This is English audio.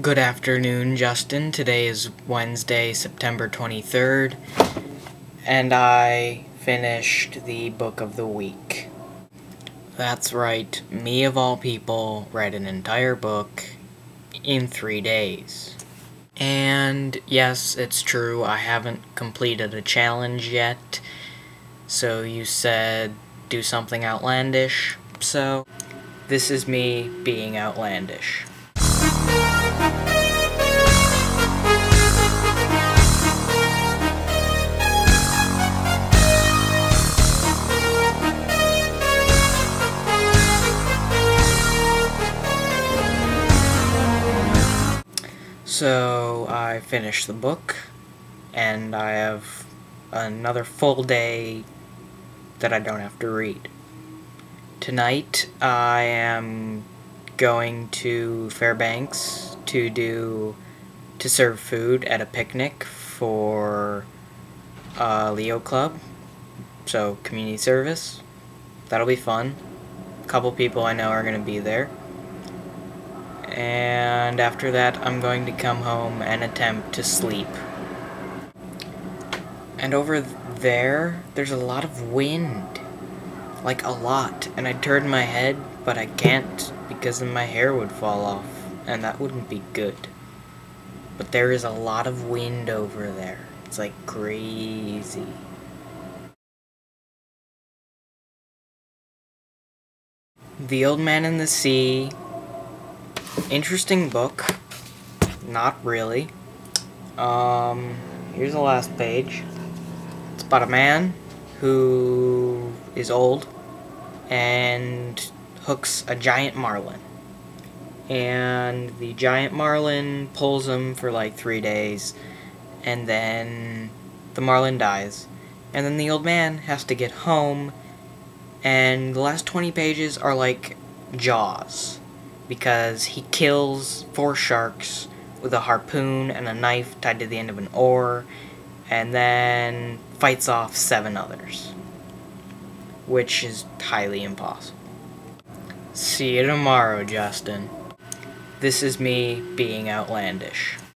Good afternoon, Justin. Today is Wednesday, September 23rd, and I finished the book of the week. That's right, me of all people read an entire book in three days. And yes, it's true, I haven't completed a challenge yet, so you said do something outlandish, so this is me being outlandish. So I finished the book, and I have another full day that I don't have to read. Tonight I am going to Fairbanks to do to serve food at a picnic for uh, Leo Club, so community service. That'll be fun. A couple people I know are going to be there and after that I'm going to come home and attempt to sleep. And over there, there's a lot of wind. Like a lot. And I turned my head, but I can't because then my hair would fall off. And that wouldn't be good. But there is a lot of wind over there. It's like crazy. The Old Man in the Sea interesting book. Not really. Um, here's the last page. It's about a man who is old and hooks a giant marlin. And the giant marlin pulls him for like three days, and then the marlin dies. And then the old man has to get home, and the last 20 pages are like Jaws because he kills four sharks with a harpoon and a knife tied to the end of an oar, and then fights off seven others, which is highly impossible. See you tomorrow, Justin. This is me being outlandish.